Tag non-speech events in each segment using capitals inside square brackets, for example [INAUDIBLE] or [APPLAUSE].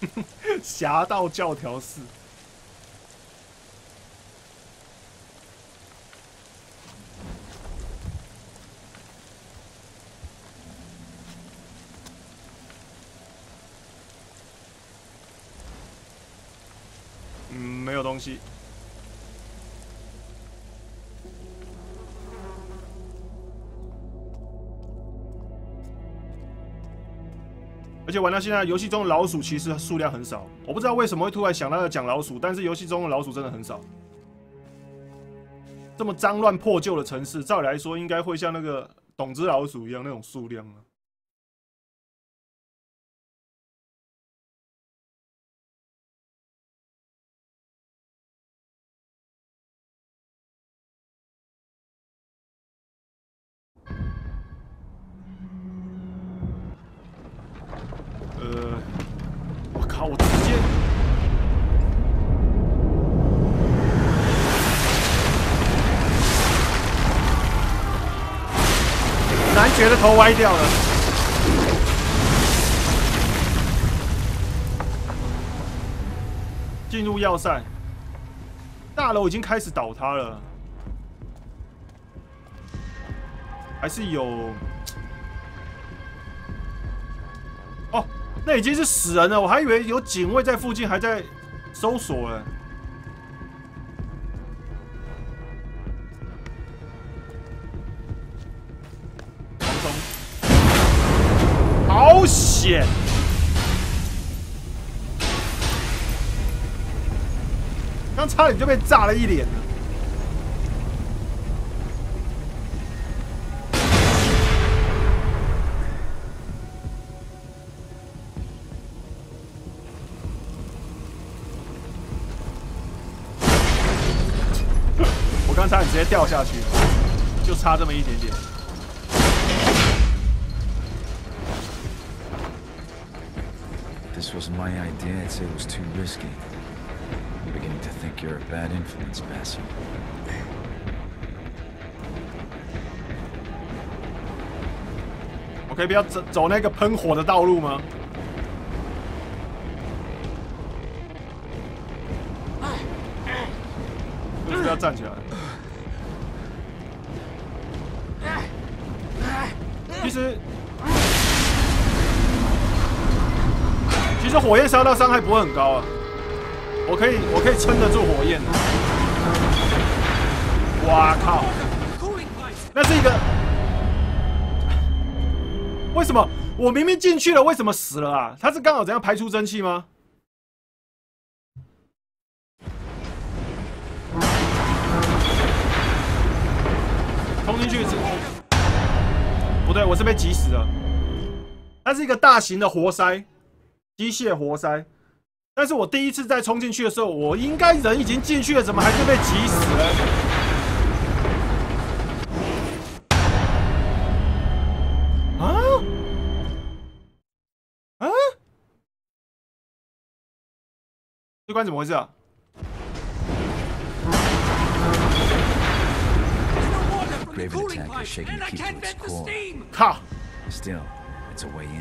[LAUGHS] 侠盗教条四。而且玩到现在，游戏中的老鼠其实数量很少。我不知道为什么会突然想到要讲老鼠，但是游戏中的老鼠真的很少。这么脏乱破旧的城市，照理来说应该会像那个董子老鼠一样那种数量啊。男爵的头歪掉了。进入要塞，大楼已经开始倒塌了，还是有。哦，那已经是死人了，我还以为有警卫在附近还在搜索了。好险！刚差点就被炸了一脸了。我刚差点直接掉下去，就差这么一点点。This was my idea. I'd say it was too risky. I'm beginning to think you're a bad influence, Bassy. 我可以不要走走那个喷火的道路吗？就是要站起来。其实， 其实火焰烧到伤害不会很高啊，我可以我可以撑得住火焰的。哇靠！那是一个。[LAUGHS] 为什么我明明进去了，为什么死了啊？他是刚好怎样排出蒸汽吗？冲进去之后，不对，我是被挤死的。它是一个大型的活塞，机械活塞。但是我第一次在冲进去的时候，我应该人已经进去了，怎么还是被挤死了？啊？啊？这关怎么回事啊！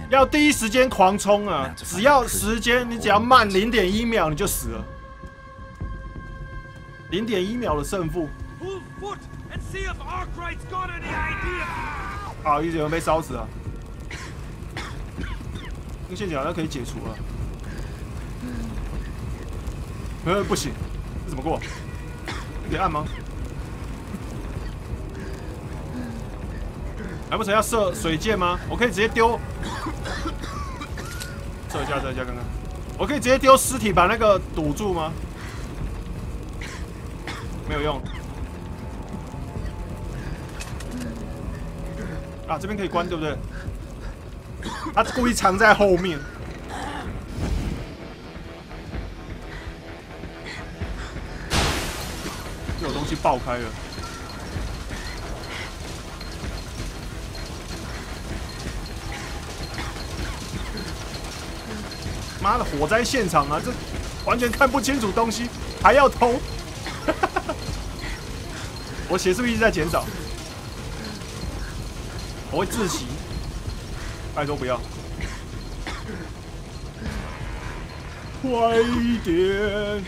要第一时间狂冲啊！只要时间，你只要慢零点一秒，你就死了。零点一秒的胜负.好，一直有人被烧死了。那个陷阱好像可以解除了。呃，不行，这怎么过？可以按吗？难不成要射水箭吗？我可以直接丢，射一下，射一下，看看。我可以直接丢尸体把那个堵住吗？没有用。啊，这边可以关，对不对？他故意藏在后面。有东西爆开了。妈的，火灾现场啊！这完全看不清楚东西，还要偷。我血是不是一直在减少，我会窒息。拜托不要！快一点！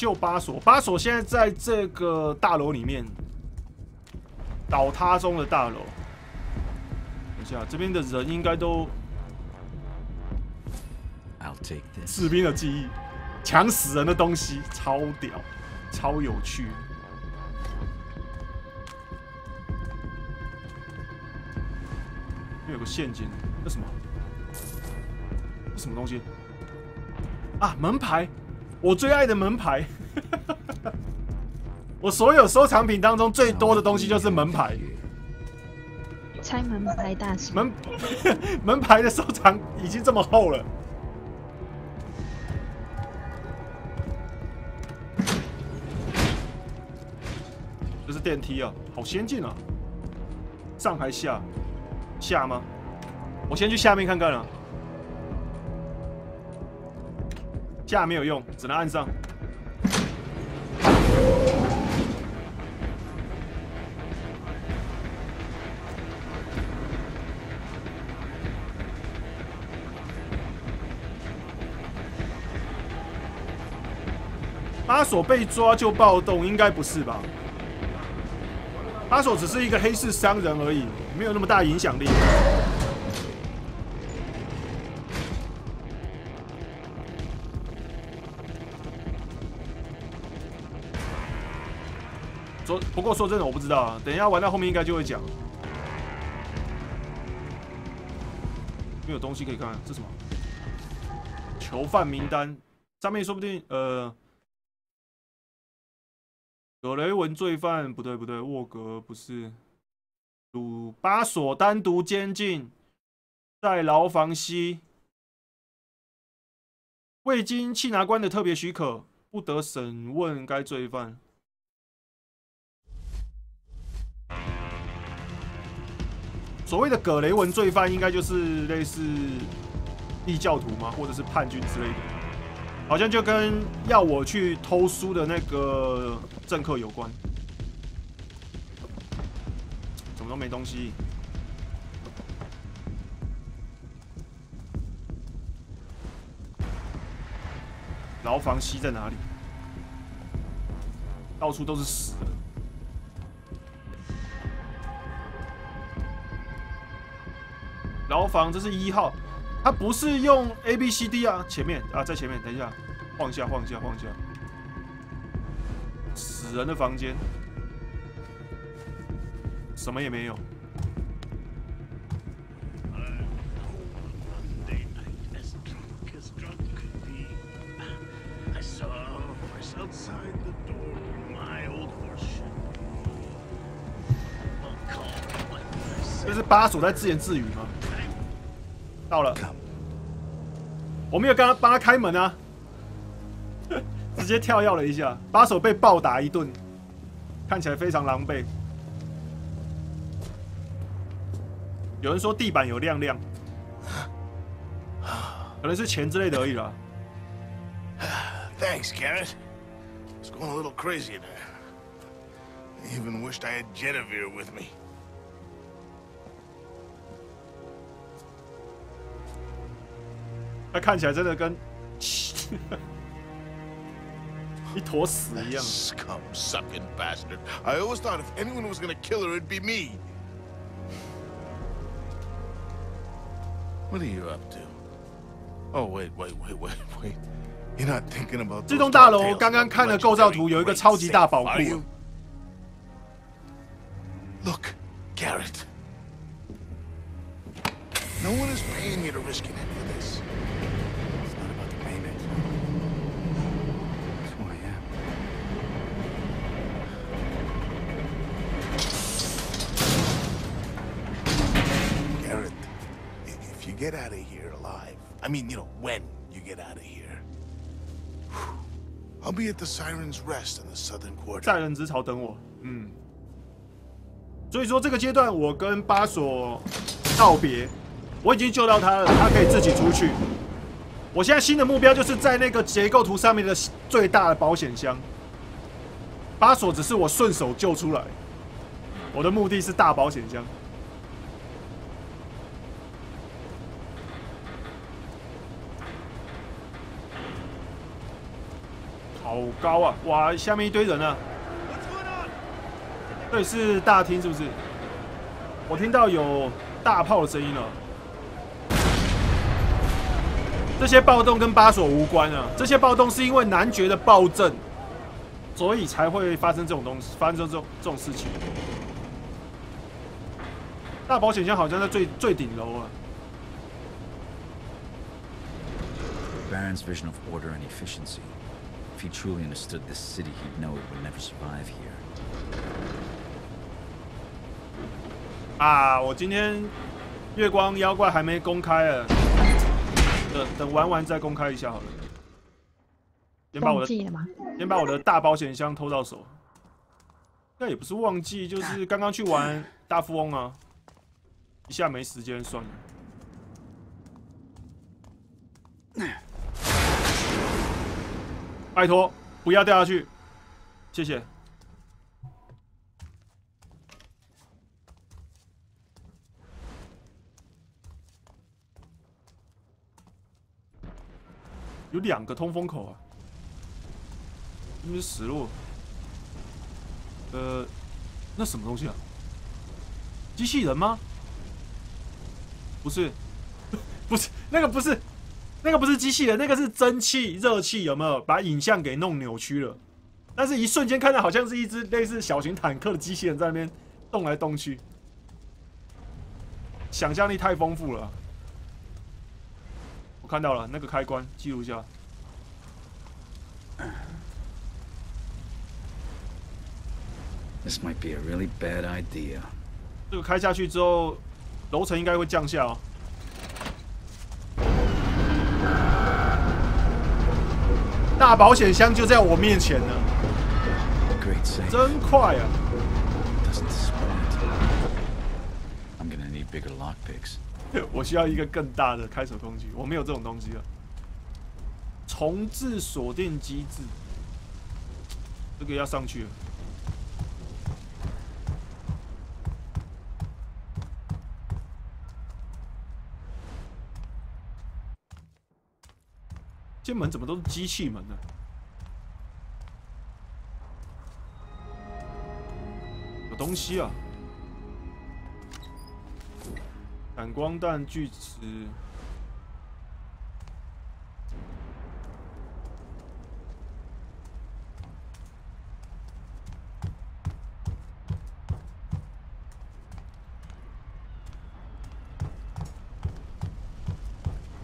救巴索，巴索现在在这个大楼里面，倒塌中的大楼。等一下，这边的人应该都.士兵的记忆，抢死人的东西，超屌，超有趣。这有个陷阱，这什么？这什么东西？啊，门牌，我最爱的门牌。[LAUGHS] 我所有收藏品当中最多的东西就是门牌，拆门牌大师，门 [LAUGHS] 门牌的收藏已经这么厚了。这是电梯啊，好先进啊！上还下？下吗？我先去下面看看啊。下没有用，只能按上。巴索被抓就暴动，应该不是吧？巴索只是一个黑市商人而已，没有那么大影响力。不过说真的，我不知道啊。等一下玩到后面应该就会讲。没有东西可以看，这什么？囚犯名单上面说不定呃。格雷文罪犯不对不对，沃格不是，鲁巴索单独监禁，在牢房西，未经缉拿官的特别许可，不得审问该罪犯。所谓的葛雷文罪犯，应该就是类似异教徒吗？或者是叛军之类的？好像就跟要我去偷书的那个政客有关，怎么都没东西。牢房西在哪里？到处都是死人。牢房这是一号。他不是用 A B C D 啊，前面啊，在前面，等一下，晃一下，晃一下，晃一下，死人的房间，什么也没有。这是巴索在自言自语吗？到了，我没有刚刚帮他开门啊，直接跳跃了一下，把手被暴打一顿，看起来非常狼狈。有人说地板有亮亮，可能是钱之类的而已啦。Thanks, Garrett. It's going a little crazy there. I even wished I had Genevieve with me. 他看起来真的跟[LAUGHS] 一坨屎一样。 Scum sucking bastard. I always thought if anyone was gonna kill her, it'd be me. What are you up to? Oh, wait, wait, wait, wait, wait. You're not thinking about 这 those 栋大楼 details 刚刚 about 看了 the 构造图， legendary 有一个 great 超级大 safe, 宝 are 库 you?。Look, Garrett. No one is paying you to risk it Get out of here alive, I mean, you know when you get out of here. I'll be at the Siren's Rest in the southern quarter. 在人之巢等我。嗯，所以说这个阶段我跟巴索道别，我已经救到他了，他可以自己出去。我现在新的目标就是在那个结构图上面的最大的保险箱。巴索只是我顺手救出来，我的目的是大保险箱。好高啊！哇，下面一堆人啊！What's going on? 这里是大厅是不是？我听到有大炮的声音了。这些暴动跟巴索无关啊，这些暴动是因为男爵的暴政，所以才会发生这种东西，发生这种这种事情。大保险箱好像在最最顶楼啊。Baron's vision of order and efficiency. If he truly understood this city, he'd know it would never survive here. 啊，我今天月光妖怪还没公开啊，等等玩完再公开一下好了。先把我的？先把我的大保险箱偷到手。那也不是忘记，就是刚刚去玩大富翁啊，一下没时间算了。拜托，不要掉下去，谢谢。有两个通风口啊。那是死路。呃，那什么东西啊？机器人吗？不是，[LAUGHS] 不是，那个不是，那个不是机器人，那个是蒸汽、热气，有没有把影像给弄扭曲了？但是，一瞬间看到好像是一只类似小型坦克的机器人在那边动来动去，想象力太丰富了。我看到了那个开关，记录一下。This might be a really bad idea. 这个开下去之后，楼层应该会降下哦。大保险箱就在我面前呢，真快啊！[LAUGHS] 我需要一个更大的开锁工具，我没有这种东西了。重置锁定机制，这个要上去。这门怎么都是机器门呢？有东西啊！闪光弹锯齿，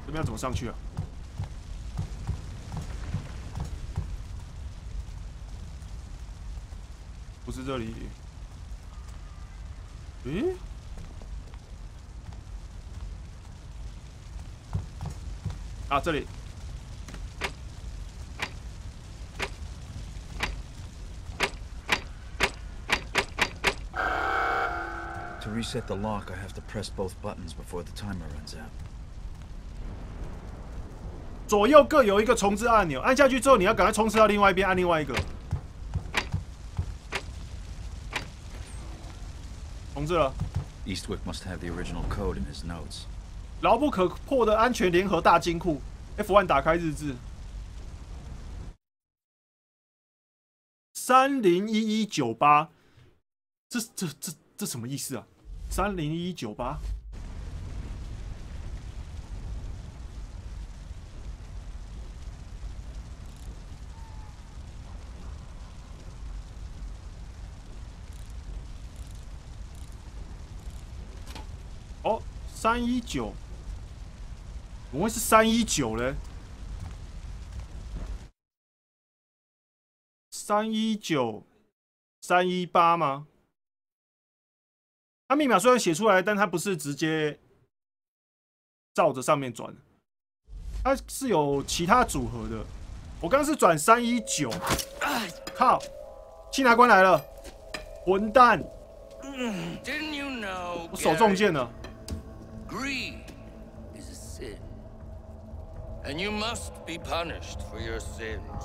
这边要怎么上去啊？是这里。诶？啊，这里。 To reset the lock, I have to press both buttons before the timer runs out. 左右各有一个重置按钮，按下去之后，你要赶快冲刺到另外一边，按另外一个。 重置了，Eastwick must have the original code in his notes. 牢不可破的安全联合大金库。F1 打开日志，三零一一九八，这这这这什么意思啊？三零一九八，哦，三一九，怎么会是三一九呢？三一九，三一八吗？它密码虽然写出来，但它不是直接照着上面转，它是有其他组合的。我刚刚是转三一九，靠，缉拿官来了，混蛋?我手中箭了。Greed is a sin. And you must be punished for your sins.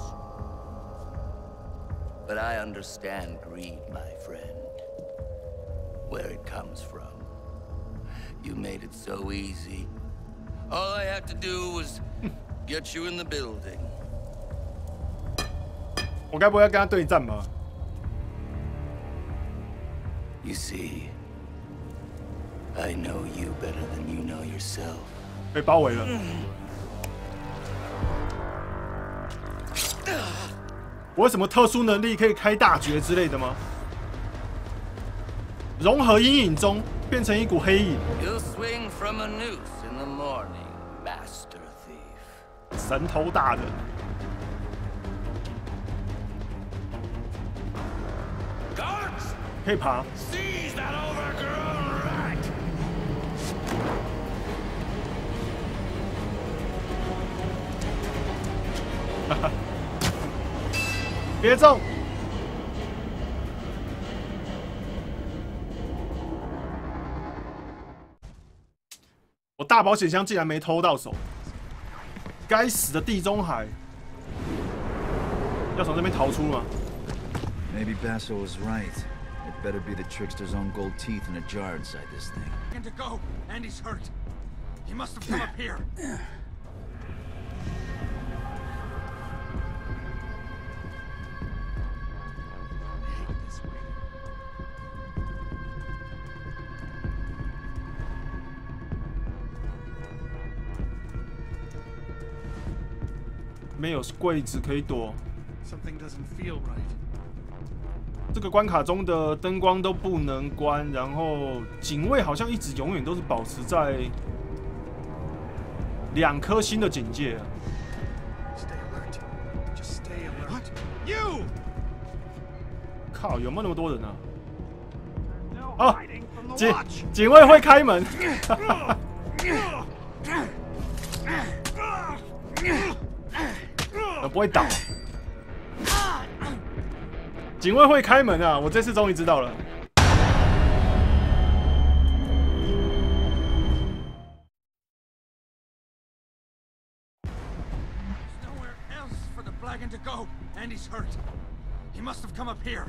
But I understand greed, my friend. Where it comes from. You made it so easy. All I had to do was [LAUGHS] get you in the building. 我该不会要跟他对战吧？ You see, I know you better than you know yourself. 被包围了。我有什么特殊能力可以开大绝之类的吗？融合阴影中变成一股黑影，You'll swing from a noose in the morning, Master Thief. 神偷大人。可以爬，别中！我大保险箱竟然没偷到手，该死的地中海！要从这边逃出吗？Maybe Basso was right. It better be the trickster's own gold teeth in a jar inside this thing. And to go. Andy's hurt. He must have come up here. 有柜子可以躲。这个关卡中的灯光都不能关，然后警卫好像一直永远都是保持在两颗星的警戒。靠，有没有那么多人啊？哦，警警卫会开门。[LAUGHS] 呃不会倒。警卫会开门啊！我这次终于知道了。There's nowhere else for the Blacken to go. Andy's hurt. He must have come up here.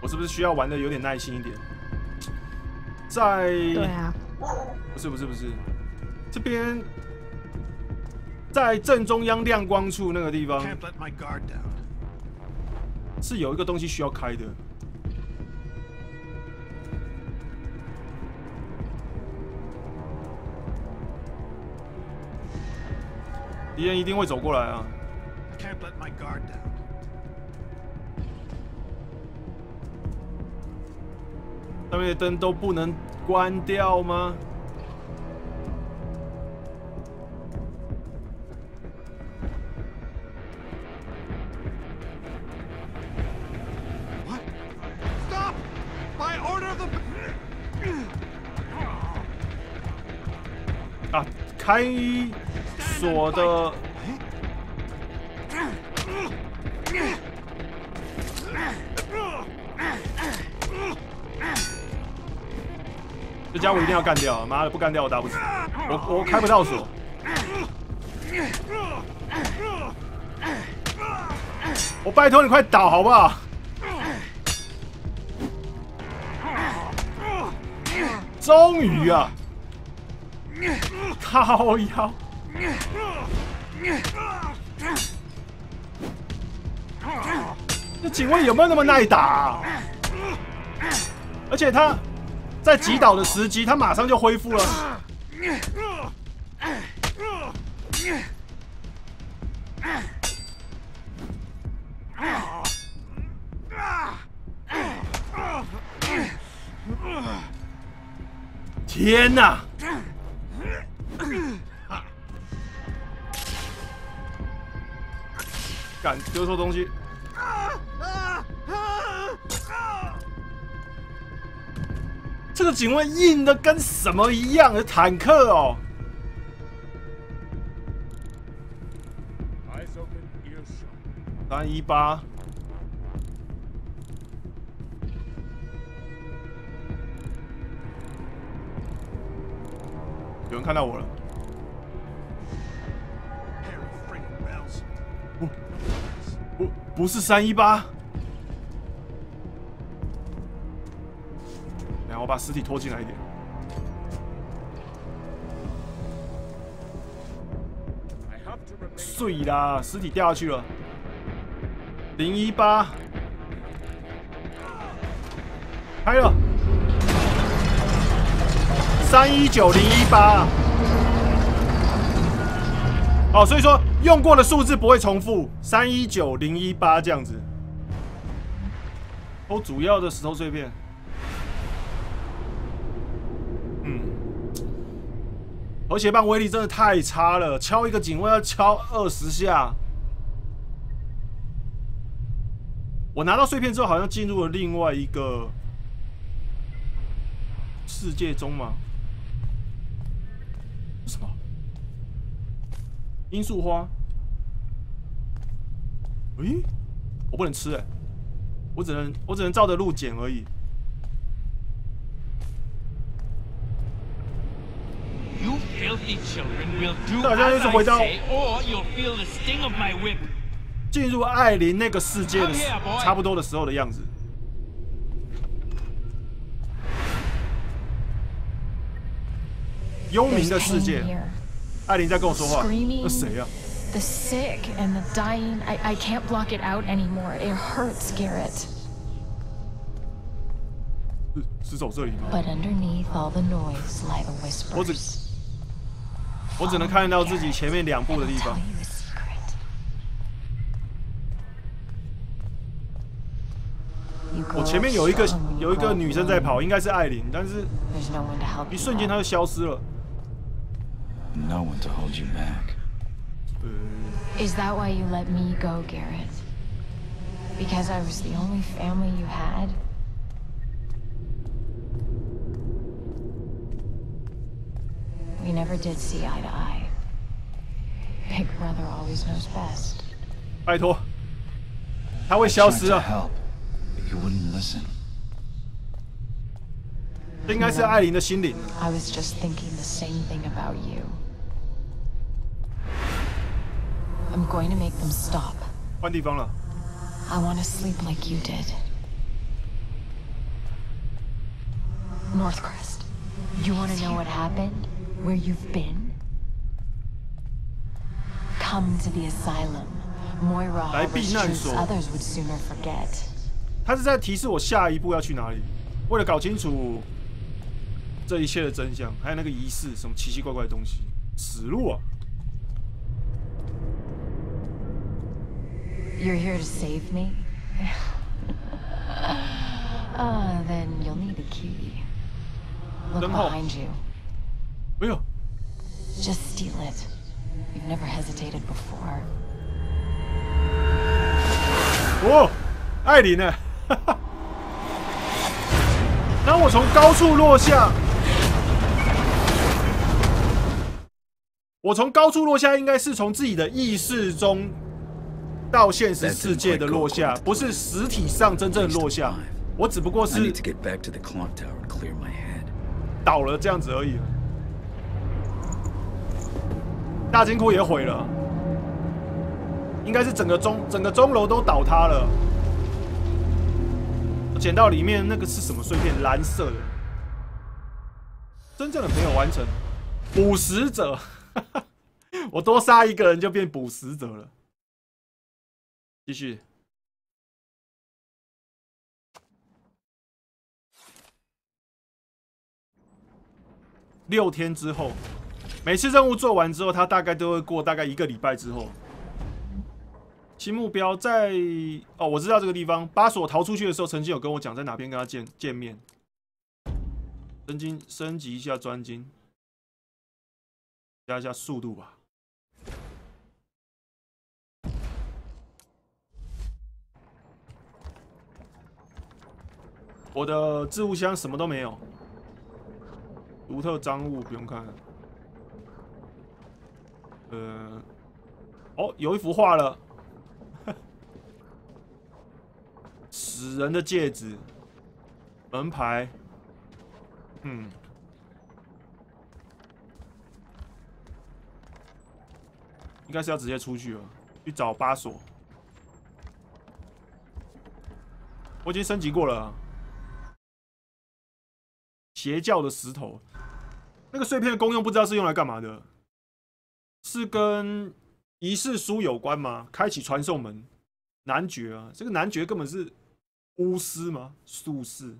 我是不是需要玩的有点耐心一点？在对啊，不是不是不是，这边在正中央亮光处那个地方.是有一个东西需要开的。敌人一定会走过来啊！Can't let my guard down. 上面的灯都不能关掉吗.啊，开锁的家伙一定要干掉！妈的，不干掉我打不死，我我开不到锁。我拜托你快倒好不好？终于啊！靠腰！这警卫有没有那么耐打、而且他在击倒的时机，他马上就恢复了。天哪！敢丢错东西！这个警卫硬的跟什么一样？的坦克哦！三一八。有人看到我了。不，不，不是三一八。我把尸体拖进来一点。碎啦，尸体掉下去了。零一八，开了。三一九零一八。哦，所以说用过的数字不会重复，三一九零一八这样子。偷主要的石头碎片。嗯，而且棒威力真的太差了，敲一个警卫要敲二十下。我拿到碎片之后，好像进入了另外一个世界中吗？什么？罂粟花？诶、我不能吃哎、我只能我只能照着路捡而已。You filthy children will do 大家 as 就是 I 回到 say, or you'll feel the sting of my whip. 进入艾琳那个世界的时 Come here, boy. 差不多的时候的样子。幽冥 There's 的世 pain 界， here. 艾琳在跟我说话。 Screaming. 那谁呀、 The sick and the dying. I, I can't block it out anymore. It hurts, Garrett. 是是走这里吗？ But underneath all the noise lie the 我只 whispers. 我只能看到自己前面两步的地方。我前面有一个有一个女生在跑，应该是艾琳，但是一瞬间她就消失了。No one to hold you back. 呃，Is that why you let me go, Garrett? Because I was the only family you had? We never did see eye to eye. Big brother always knows best. 拜托，她会消 Tried 失 to 了。 help, but you wouldn't listen. 这应该是艾琳的心灵。 I was just thinking the same thing about you. I'm going to make them stop. 换地方了。 I want to sleep like you did. Northcrest, you want to know what happened? Where you've been? Come to the asylum. Moira 来 harbors 避难 truths 所。 others would sooner forget. 他是在提示我下一步要去哪里。为了搞清楚这一切的真相，还有那个仪式，什么奇奇怪怪的东西，死路啊！ You're here to save me? [LAUGHS] Ah, then you'll need a key. Look 灯号。 behind you. 哎呦，Just steal it. You've never hesitated before. 哦，艾琳呢？然后我从高处落下，我从高处落下，应该是从自己的意识中到现实世界的落下，不是实体上真正落下。我只不过是 to get back to the clock tower and clear my head. 倒了这样子而已。大金库也毁了，应该是整个钟整个钟楼都倒塌了。捡到里面那个是什么碎片？蓝色的。真正的朋友完成，捕食者。[LAUGHS] 我多杀一个人就变捕食者了。继续。六天之后，每次任务做完之后，他大概都会过大概一个礼拜之后。新目标在哦，我知道这个地方。巴索逃出去的时候，曾经有跟我讲在哪边跟他见见面。升金升级一下专精，加一下速度吧。我的置物箱什么都没有，独特赃物不用看了。呃，哦，有一幅画了，[LAUGHS] 死人的戒指，门牌，嗯，应该是要直接出去了，去找巴索。我已经升级过了。邪教的石头，那个碎片的功用不知道是用来干嘛的，是跟仪式书有关吗？开启传送门，男爵啊，这个男爵根本是巫师吗？术士。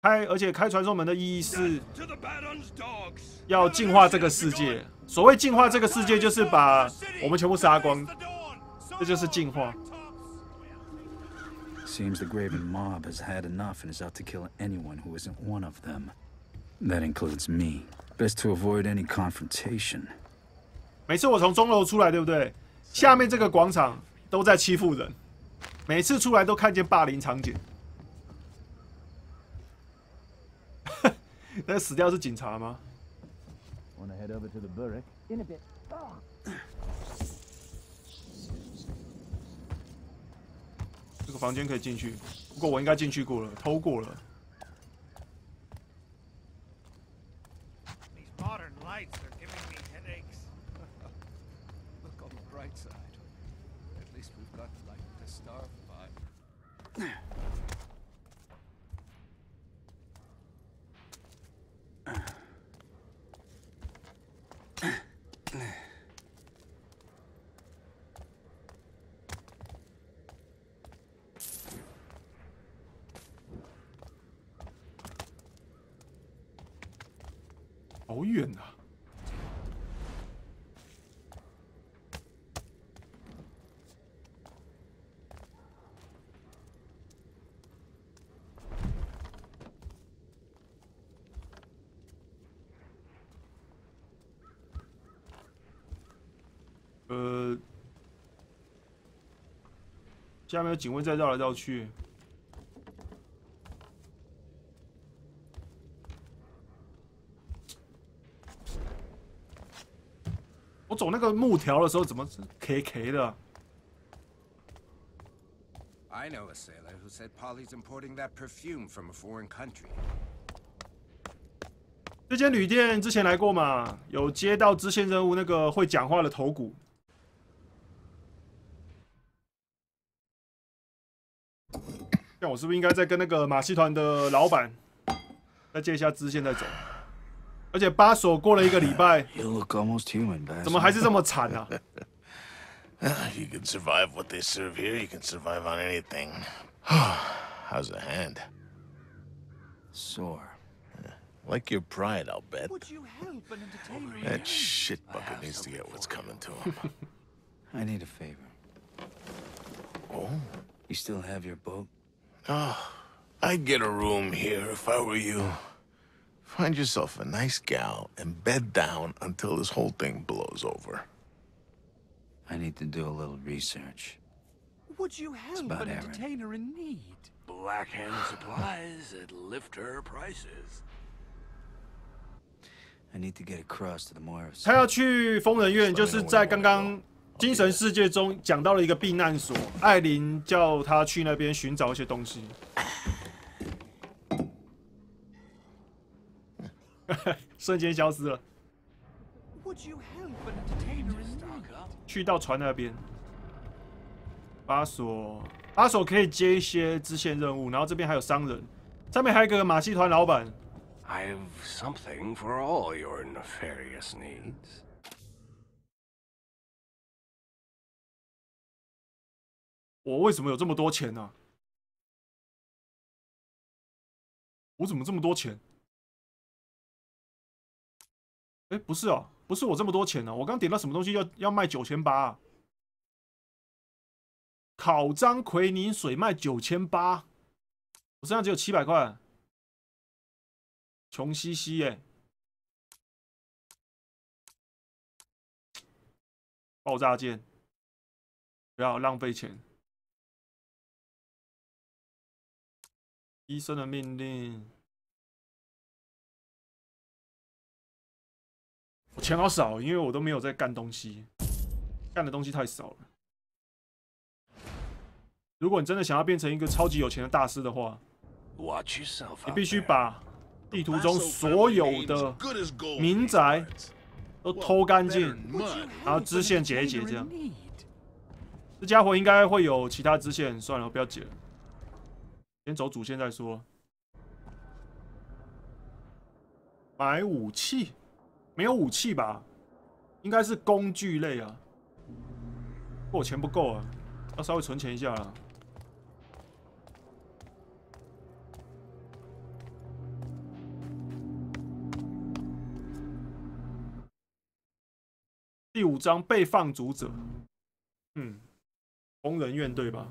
开，而且开传送门的意义是要净化这个世界。所谓净化这个世界，就是把我们全部杀光，这就是净化。Seems the Graven mob has had enough and is out to kill anyone who isn't one of them. That includes me. Best to avoid any confrontation. 每次我从钟楼出来，对不对？下面这个广场都在欺负人，每次出来都看见霸凌场景。[LAUGHS] 那死掉是警察吗？Wanna head over to the Burrick? In a bit. 这个房间可以进去，不过我应该进去过了，偷过了。lights are giving me headaches. [LAUGHS] Look on the bright side. At least we've got light to starve by. 好远啊！ 下面有警卫在绕来绕去。我走那个木条的时候，怎么是 K K 的啊？I know a sailor who said Polly's importing that perfume from a foreign country. 这间旅店之前来过嘛？有接到支线任务，那个会讲话的头骨。是不是应该再跟那个马戏团的老板再接一下支线再走？而且巴索过了一个礼拜， You look almost human, Bass. 怎么还是这么惨啊？ Ah, You [LAUGHS] [LAUGHS] can survive what they serve here. You can survive on anything. [SIGHS] How's the hand? sore? Like your pride, I'll bet. Would you help an entertainer? That shit bucket needs to get what's coming to him. [LAUGHS] I need a favor. oh, You still have your boat? oh, I'd get a room here if I were you. Find yourself a nice gal and bed down until this whole thing blows over. I need to do a little research. Would you help about an Aaron. entertainer in need? Black Hand supplies that lift her prices. I need to get across to the Morris. 他要去疯人院，就是在刚刚 精神世界中讲到了一个避难所，艾琳叫他去那边寻找一些东西。[LAUGHS] 瞬间消失了?去到船那边。阿索，阿索可以接一些支线任务，然后这边还有商人，上面还有一个马戏团老板。I've something for all your nefarious needs. 我为什么有这么多钱呢、我怎么这么多钱？哎、不是哦，不是我这么多钱呢、我刚点到什么东西要要卖九千八啊？烤章奎宁水卖九千八，我身上只有七百块，穷兮兮耶！爆炸剑，不要浪费钱。医生的命令。我钱好少因为我都没有在干东西。干的东西太少了。如果你真的想要变成一个超级有钱的大师的话你必须把地图中所有的民宅都偷干净然后支线解一解这样。这家伙应该会有其他支线。算了我不要解了。先走主线再说。买武器？没有武器吧？应该是工具类啊。我钱不够啊，要稍微存钱一下啦。第五章被放逐者，嗯，疯人院对吧？